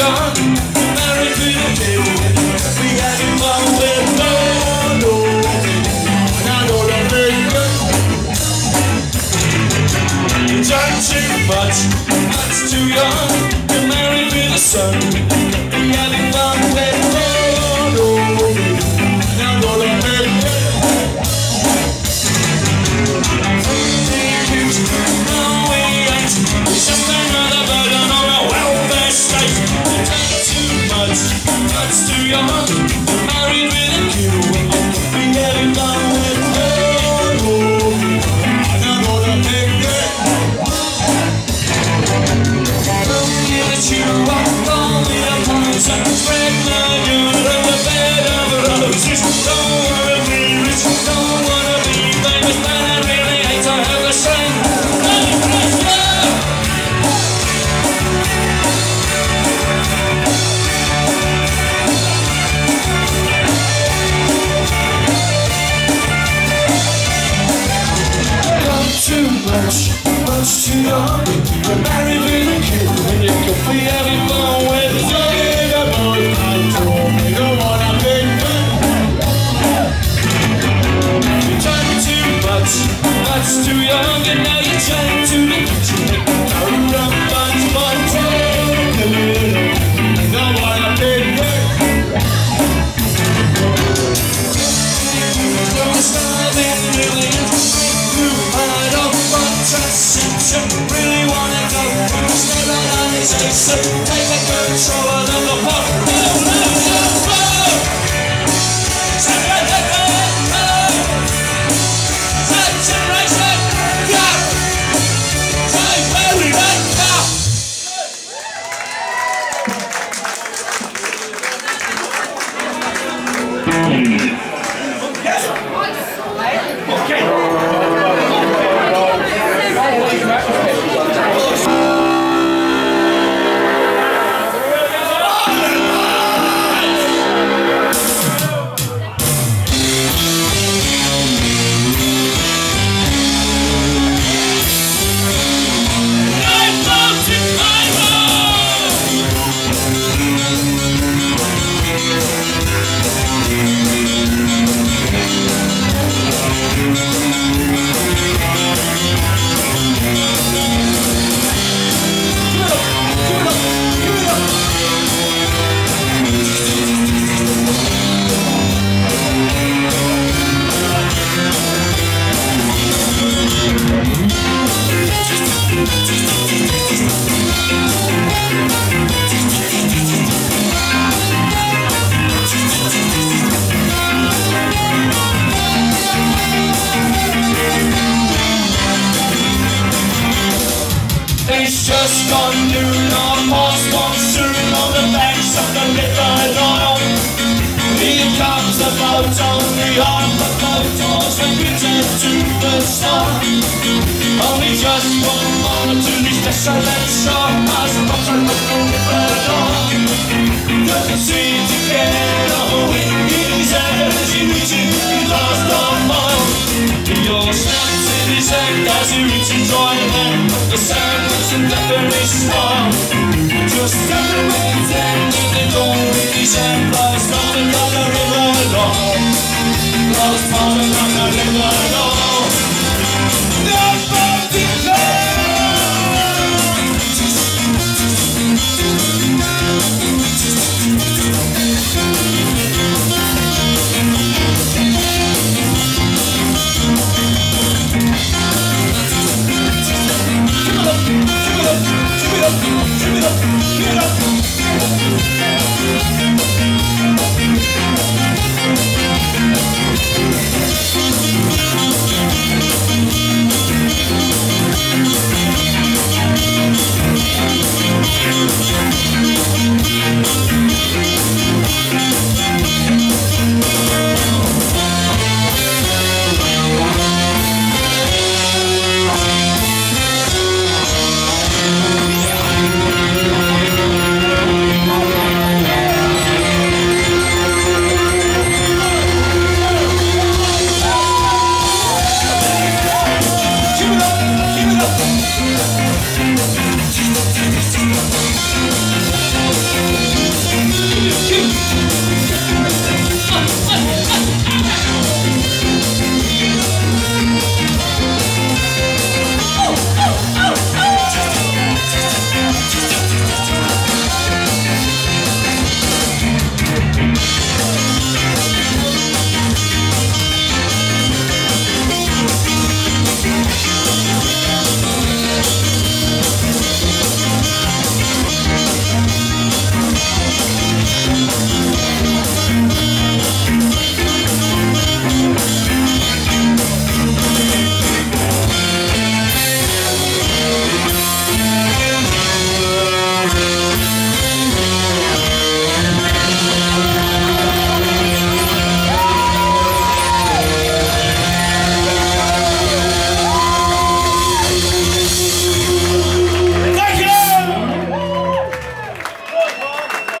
the done too much, too young. You're married with a son. Too young. You really wanna go Step out on his face Take control of the pop noon on past monsoon on the banks of the river Nile. Here comes the boat on the arm return to the star. Only just one to this desolate shore as the bottom the river dawn. Doesn't reaching the last mile. Your as. The sound and nothing is small. Just stepping with your and they don't with these empires. Nothing like a river at all. Falling like a river